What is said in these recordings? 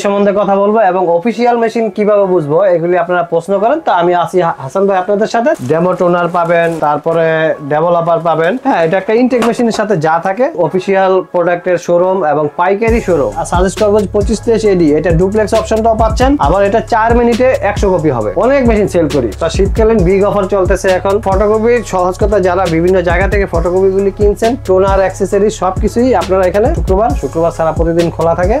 সম্বন্ধে কথা বলব এবং অফিসিয়াল মেশিন কীভাবে বুঝব, এগুলি আপনারা প্রশ্ন করেন, তো আমি হা- হাসান ভাই আপনাদের সাথে। ডেমো টোনার পাবেন, তারপরে ডেভেলপার পাবেন। হ্যাঁ এটা একটা ইনটেক মেশিনের সাথে যা থাকে অফিসিয়াল প্রোডাক্টের শোরুম এবং পাইকারি শোরুম সাজেস্ট করব পঁচিশ তেইশ এডি এটা ডুপ্লেক্স অপশনটাও পাচ্ছেন, আবার এটা চার মিনিটে একশো কপি হবে। অনেক মেশিন সেল করি। তো শীতকালীন বিগ অফার চলতেছে এখন। ফটোকপি সহজ কথা যারা বিভিন্ন জায়গা থেকে ফটোকপি গুলি কিনছেন টোনার অ্যাক্সেসরি সবকিছুই আপনারা এখানে শুক্রবার শুক্রবার সারা প্রতিদিন খোলা থাকে।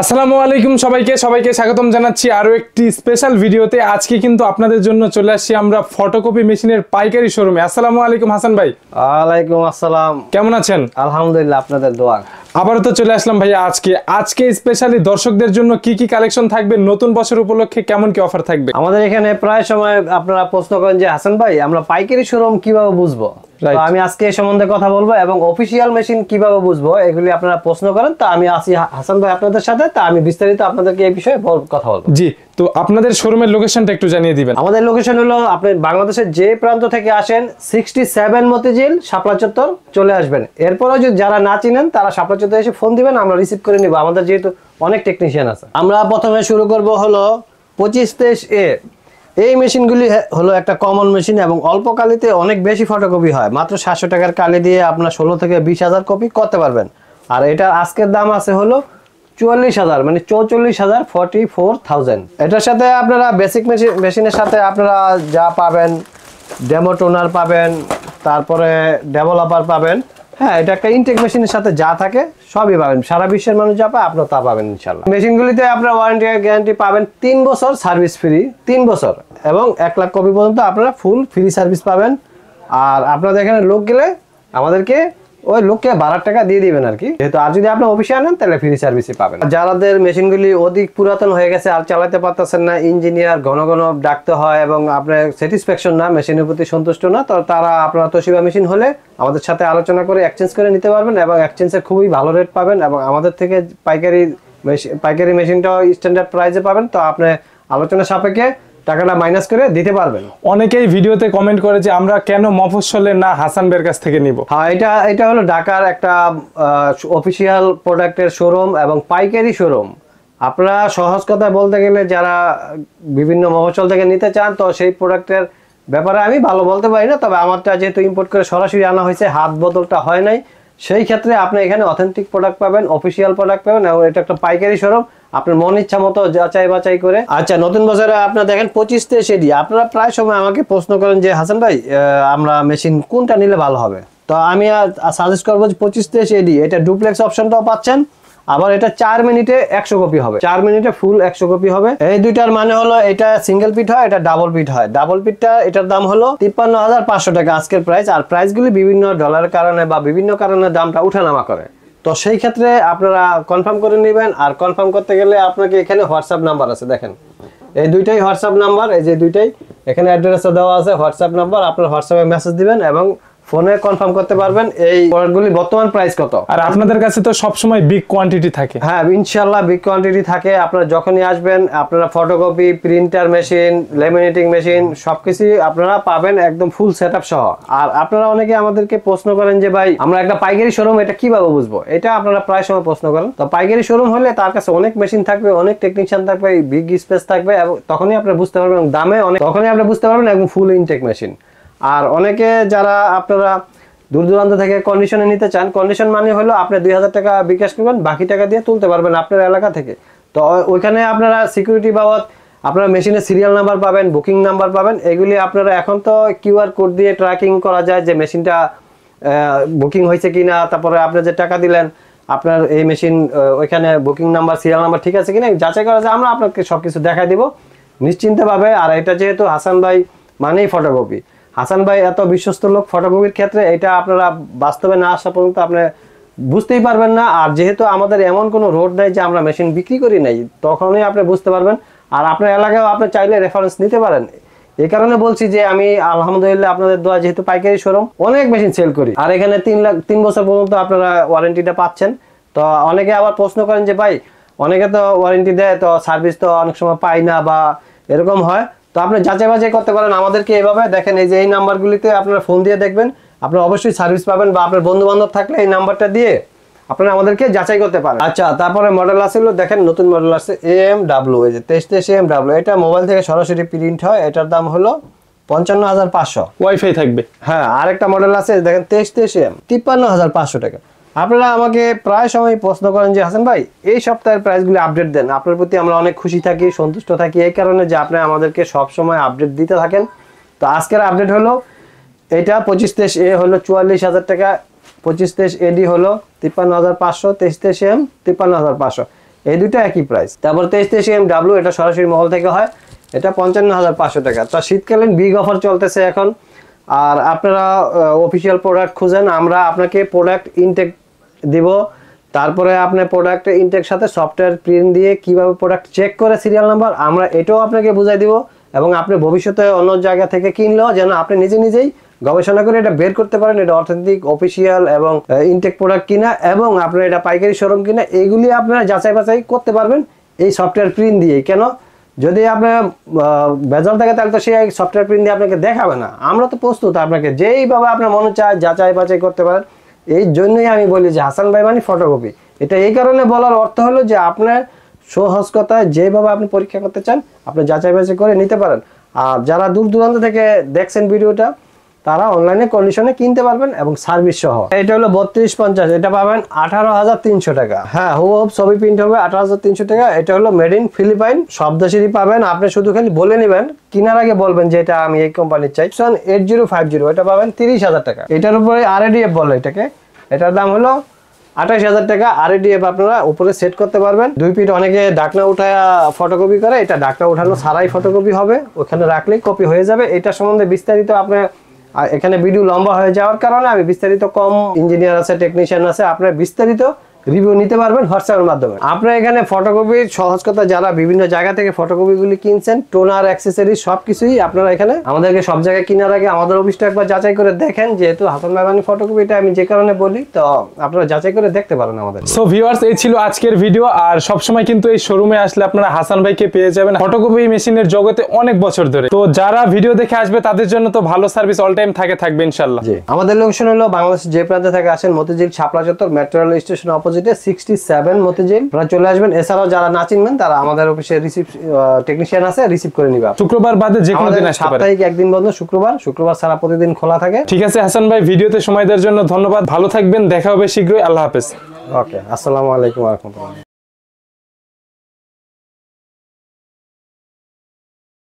আসসালামু আলাইকুম সবাইকে সবাইকে স্বাগতম জানাচ্ছি আরও একটি স্পেশাল ভিডিওতে আজকে কিন্তু আপনাদের জন্য চলে আসছি আমরা ফটোকপি মেশিনের পাইকারি শোরুমে আসসালামু আলাইকুম হাসান ভাই। ওয়ালাইকুম আসসালাম। কেমন আছেন? আলহামদুলিল্লাহ আপনাদের দোয়া। আবারও তো চলে আসলাম ভাইয়া আজকে। আজকে স্পেশালি দর্শকদের জন্য কি কি কালেকশন থাকবে নতুন বছর উপলক্ষে কেমন কি অফার থাকবে? আমাদের এখানে প্রায় সময় আপনারা প্রশ্ন করেন যে হাসান ভাই আমরা পাইকারি শোরুম কীভাবে বুঝব. আমি আজকে এই সম্বন্ধে কথা বলব এবং অফিসিয়াল মেশিন কীভাবে বুঝব এগুলি আপনারা প্রশ্ন করেন। তো আমি হা- হাসান ভাই আপনাদের সাথে তা আমি বিস্তারিত আপনাদেরকে এই বিষয়ে কথা বলব। জি তো আপনাদের শোরুমের লোকেশনটা একটু জানিয়ে দিবেন। আমাদের লোকেশন হলো আপনি বাংলাদেশের যে প্রান্ত থেকে আসেন সিক্সটি সেভেন মতিঝিল শাপলা চত্বর চলে আসবেন। এরপরেও যদি যারা না চিনেন তারা শাপলা চত্বর এসে ফোন দিবেন আমরা রিসিভ করে নিব। আমাদের যেহেতু অনেক টেকনিশিয়ান আছে। আমরা প্রথমে শুরু করব হলো পঁচিশ তেইশ এ। এই মেশিনগুলি হলো একটা কমন মেশিন এবং অল্প কালিতে অনেক বেশি ফটোকপি হয়। মাত্র সাতশো টাকার কালি দিয়ে আপনার ষোলো থেকে বিশ হাজার কপি করতে পারবেন। আর এটার আজকের দাম আছে হলো চুয়াল্লিশ হাজার মানে চৌচল্লিশ হাজার ফর্টি ফোর থাউজেন্ড এটার সাথে আপনারা বেসিক মেশিন মেশিনের সাথে আপনারা যা পাবেন ডেমো টোনার পাবেন, তারপরে ডেভেলপার পাবেন। হ্যাঁ এটা একটা ইনটেক মেশিনের সাথে যা থাকে, সবই পাবেন। সারা বিশ্বের মানুষ যা পায় আপনার তা পাবেন ইনশাল্লাহ মেশিনগুলিতে আপনার ওয়ারেন্টি গ্যারান্টি পাবেন তিন বছর সার্ভিস ফ্রি তিন বছর। এবং এক লাখ কপি পর্যন্ত আপনারা ফুল ফ্রি সার্ভিস পাবেন। আর আপনাদের এখানে লোক গেলে আমাদেরকে ওই লোককে বারো টাকা দিয়ে দিবেন আর কি। যেহেতু আর যদি আপনি অফিসে আনেন, তাহলে ফ্রি সার্ভিসই পাবেন। আর যারাদের মেশিনগুলি অধিক পুরাতন হয়ে গেছে, আর চালাতে পারতেছেন না ইঞ্জিনিয়ার ঘন ঘন ডাকতে হয় এবং আপনার স্যাটিসফ্যাকশন না মেশিনের প্রতি সন্তুষ্ট না, তো তারা আপনার তোশিবা মেশিন হলে আমাদের সাথে আলোচনা করে এক্সচেঞ্জ করে নিতে পারবেন এবং এক্সচেঞ্জের খুবই ভালো রেট পাবেন এবং আমাদের থেকে পাইকারি পাইকারি মেশিনটাও স্ট্যান্ডার্ড প্রাইসে পাবেন। তো আপনি আলোচনা সাপেক্ষে টাকাটা মাইনাস করে দিতে পারবেন। অনেকেই ভিডিওতে কমেন্ট করে যে আমরা কেন মফস্বলে না হাসান বের কাছ থেকে নিব? হ্যাঁ এটা এটা হলো ঢাকার একটা অফিসিয়াল প্রোডাক্টের শোরুম এবং পাইকারি শোরুম আপনারা সহজ কথায় বলতে গেলে যারা বিভিন্ন মহচল থেকে নিতে চান তো সেই প্রোডাক্টের ব্যাপারে আমি ভালো বলতে পারি না তবে আমারটা যেহেতু ইম্পোর্ট করে সরাসরি আনা হয়েছে হাত বদলটা হয় নাই। সেই ক্ষেত্রে আপনি এখানে অথেন্টিক প্রোডাক্ট পাবেন অফিসিয়াল প্রোডাক্ট পাবেন এবং এটা একটা পাইকারি শোরুম আপনার মন ইচ্ছা মতো যাচাই বাছাই করে। আচ্ছা নতুন বছরে আপনার দেখেন পঁচিশ তেইশ এডি আপনারা প্রায় সময় আমাকে প্রশ্ন করেন যে, হাসান ভাই আমরা মেশিন কোনটা নিলে ভালো হবে? তো আমি সাজেস্ট করব যে, পঁচিশ তেইশ এডি এটা ডুপ্লেক্স অপশনটাও পাচ্ছেন, আবার এটা চার মিনিটে একশো কপি হবে। চার মিনিটে ফুল একশো কপি হবে। এই দুইটার মানে হলো, এটা সিঙ্গেল পিট হয়, এটা ডাবল পিট হয়। ডাবল পিটটা এটার দাম হলো তিপ্পান্ন হাজার পাঁচশো টাকা আজকের প্রাইস আর প্রাইসগুলি বিভিন্ন ডলারের কারণে বা বিভিন্ন কারণে দামটা উঠানামা করে। তো সেই ক্ষেত্রে আপনারা কনফার্ম করে নেবেন আর কনফার্ম করতে গেলে আপনাকে এখানে হোয়াটসঅ্যাপ নাম্বার আছে, দেখেন। এই দুইটাই হোয়াটসঅ্যাপ নাম্বার এই যে দুইটাই, এখানে অ্যাড্রেসটা দেওয়া আছে হোয়াটসঅ্যাপ নাম্বার আপনার হোয়াটসঅ্যাপে মেসেজ দিবেন এবং ফোনে কনফার্ম করতে পারবেন এই প্রোডাক্টগুলি বর্তমান প্রাইস কত? আর আপনাদের কাছে তো সবসময় বিগ কোয়ান্টিটি থাকে। হ্যাঁ ইনশাল্লাহ বিগ কোয়ান্টিটি থাকে। আপনারা যখনই আসবেন আপনারা photocopy printer machine laminating machine সবকিছুই আপনারা পাবেন একদম ফুল সেট সহ। আর আপনারা অনেকে আমাদেরকে প্রশ্ন করেন যে ভাই আমরা একটা পাইকারি শোরুম এটা কীভাবে বুঝব? এটা আপনারা প্রায় সময় প্রশ্ন করেন। তো পাইকারি শোরুম হলে তার কাছে অনেক মেশিন থাকবে অনেক টেকনিশিয়ান থাকবে বিগ স্পেস থাকবে এবং তখনই আপনারা বুঝতে পারবেন দামে অনেক তখনই আপনি বুঝতে পারবেন একদম ফুল ইনটেক মেশিন আর অনেকে যারা আপনারা দূর দূরান্ত থেকে কন্ডিশনে নিতে চান কন্ডিশন মানে হলো আপনি দুই হাজার টাকা বিকাশ করবেন, বাকি টাকা দিয়ে তুলতে পারবেন আপনার এলাকা থেকে। তো ওইখানে আপনারা সিকিউরিটি বাবদ আপনারা মেশিনের সিরিয়াল নাম্বার পাবেন বুকিং নাম্বার পাবেন, এগুলি আপনারা এখন তো কিউআর কোড দিয়ে ট্র্যাকিং করা যায় যে মেশিনটা বুকিং হয়েছে কি না তারপরে আপনি যে টাকা দিলেন, আপনার এই মেশিন ওইখানে বুকিং নাম্বার সিরিয়াল নাম্বার ঠিক আছে কিনা, যাচাই করা যায়, আমরা আপনাকে সব কিছু দেখাই দিব। নিশ্চিন্তভাবে, আর এটা যেহেতু হাসান ভাই মানেই ফটোকপি হাসান ভাই এত বিশ্বস্ত লোক ফটোকপির ক্ষেত্রে, এটা আপনারা বাস্তবে না আসা পর্যন্ত আপনি বুঝতেই পারবেন না। আর যেহেতু আমাদের এমন কোনো রোড নাই যে আমরা মেশিন বিক্রি করি নাই, তখনই আপনি বুঝতে পারবেন। আর আপনার এলাকায় আপনি চাইলে রেফারেন্স নিতে পারেন। এই কারণে বলছি যে আমি আলহামদুলিল্লাহ আপনাদের দোয়া যেহেতু পাইকারি শোরুম, অনেক মেশিন সেল করি। আর এখানে তিন লাখ, তিন বছর পর্যন্ত আপনারা ওয়ারেন্টিটা পাচ্ছেন। তো অনেকে আবার প্রশ্ন করেন যে, ভাই, অনেকে তো ওয়ারেন্টি দেয়, তো সার্ভিস তো অনেক সময় পাই না বা এরকম হয়। তো আপনি যাচাই বাছাই করতে পারেন। আমাদেরকে এভাবে দেখেন এই যে এই নাম্বারগুলিতে আপনারা ফোন দিয়ে দেখবেন। আপনারা অবশ্যই সার্ভিস পাবেন বা আপনার বন্ধু বান্ধব থাকলে এই নাম্বারটা দিয়ে আপনারা আমাদেরকে যাচাই করতে পারেন। আচ্ছা তারপরে মডেল আসছিল দেখেন নতুন মডেল আসছে এ এম ডাব্লু এই যে তেইশ তেইশ এম ডাব্লু এটা মোবাইল থেকে সরাসরি প্রিন্ট হয় এটার দাম হলো পঞ্চান্ন হাজার পাঁচশো। ওয়াইফাই থাকবে। হ্যাঁ আরেকটা মডেল আছে দেখেন তেইশ তেইশ এম তিপ্পান্ন হাজার পাঁচশো টাকা। আপনারা আমাকে প্রায় সময় প্রশ্ন করেন যে, হাসান ভাই, এই সপ্তাহের প্রাইসগুলো আপডেট দেন। আপনার প্রতি আমরা অনেক খুশি থাকি, সন্তুষ্ট থাকি। এই কারণে যে আপনি আমাদেরকে সব সময় আপডেট দিতে থাকেন। তো আজকের আপডেট হলো, এটা পঁচিশ তেইশ এ হলো চুয়াল্লিশ হাজার টাকা। পঁচিশ তেইশ এডি হলো তিপ্পান্ন হাজার পাঁচশো, তেইশ তেইশ এম, তিপ্পান্ন হাজার পাঁচশো। এই দুটো একই প্রাইস তারপর তেইশ তেইশ এম ডাব্লু এটা সরাসরি মহল থেকে হয়। এটা পঞ্চান্ন হাজার পাঁচশো টাকা। তো শীতকালীন বিগ অফার চলতেছে এখন। আর আপনারা অফিসিয়াল প্রোডাক্ট খুঁজেন। আমরা আপনাকে প্রোডাক্ট ইনটেক দিব। তারপরে আপনার প্রোডাক্ট ইনটেক সাথে সফটওয়্যার প্রিন্ট দিয়ে কীভাবে প্রোডাক্ট চেক করে সিরিয়াল নাম্বার আমরা এটাও আপনাকে বুঝাই দিব এবং আপনি ভবিষ্যতে অন্য জায়গা থেকে কিনলেও যেন আপনি নিজে নিজেই গবেষণা করে এটা বের করতে পারেন। এটা অথেন্টিক অফিসিয়াল এবং ইনটেক প্রোডাক্ট কিনা এবং আপনার এটা পাইকারি শোরুম কিনা, এগুলি আপনারা যাচাই বাছাই করতে পারবেন এই সফটওয়্যার প্রিন্ট দিয়ে। কেন? যদি আপনার ভেজাল থাকে তাহলে তো সেই সফটওয়্যার প্রিন্ট দিয়ে আপনাকে দেখাবে না। আমরা তো প্রস্তুত আপনাকে। যেইভাবে আপনার মনে চায় যাচাই বাছাই করতে পারেন। এই জন্যই আমি বলি যে হাসান ভাই মানে ফটোকপি এটা এই কারণে বলার অর্থ হলো যে আপনার সহজ যেভাবে আপনি পরীক্ষা করতে চান, আপনি যাচাই বাছাই করে নিতে পারেন। আর যারা দূর দূরান্ত থেকে দেখছেন ভিডিওটা তারা অনলাইনে কন্ডিশনে কিনতে পারবেন এবং সার্ভিস সহ। এটা হলো বত্রিশ পঞ্চাশ, এটা পাবেন আঠারো হাজার তিনশো টাকা। হ্যাঁ হু হব ছবি প্রিন্ট হবে আঠারো হাজার তিনশো টাকা। এটা হলো মেড ইন ফিলিপাইন শব্দ সিঁড়ি পাবেন। আপনি শুধু খালি বলে নেবেন, কেনার আগে বলবেন যে এটা আমি এই কোম্পানির চাই সন এইট জিরো ফাইভ জিরো এটা পাবেন তিরিশ হাজার টাকা। এটার উপরে আর এডিএফ বলে এটাকে। এটার দাম হলো আঠাশ হাজার টাকা। আরএডিএফ আপনারা উপরে সেট করতে পারবেন। দুই পিট অনেকে ডাকনা উঠায় ফটোকপি করে। এটা ডাকনা উঠানো ছাড়াই ফটোকপি হবে। ওখানে রাখলেই কপি হয়ে যাবে। এটা সম্বন্ধে বিস্তারিত আপনার আর এখানে ভিডিও লম্বা হয়ে যাওয়ার কারণে আমি বিস্তারিত কম ইঞ্জিনিয়ার আছে টেকনিশিয়ান আছে, আপনার বিস্তারিত রিভিউ নিতে পারবেন হোয়াটসঅ্যাপের মাধ্যমে। আপনার এখানে ফটোকপির সহজ কথা যারা বিভিন্ন জায়গা থেকে ফটোকপিগুলি কিনছেন টোনার অ্যাক্সেসরি সবকিছুই আপনারা এখানে আমাদেরকে সব জায়গায় কেনার আগে আমাদের অফিসটা একবার যাচাই করে দেখেন। যেহেতু হাসান মেহমানি ফটোকপিটা আমি যে কারণে বলি তো আপনারা যাচাই করে দেখতে পারেন আমাদের। সো ভিউয়ার্স এই ছিল আজকের ভিডিও আর সবসময় কিন্তু এই শোরুমে আসলে আপনারা হাসান ভাইকে পেয়ে যাবেন। ফটোকপি মেশিনের জগতে অনেক বছর ধরে। তো যারা ভিডিও দেখে আসবে তাদের জন্য তো ভালো সার্ভিস অল টাইম থাকে থাকবে ইনশাল্লাহ আমাদের লোকেশন হলো বাংলাদেশ যে প্রান্তে থেকে আসেন Motijheel Shapla Chattar metro rail station অপোজিটে সিক্সটি সেভেন মতিঝিল। আপনারা চলে আসবেন। এছাড়াও যারা না চিনবেন তারা আমাদের অফিসে রিসিভ টেকনিশিয়ান আছে রিসিভ করে নিবে। শুক্রবার বাদে যে কোনো দিন সাপ্তাহিক একদিন বন্ধ শুক্রবার। শুক্রবার সারা প্রতিদিন খোলা থাকে। ঠিক আছে হাসান ভাই ভিডিওতে সময় দেওয়ার জন্য ধন্যবাদ। ভালো থাকবেন দেখা হবে শীঘ্রই। আল্লাহ হাফেজ। ওকে আসসালামু আলাইকুম রহমতুল্লাহ।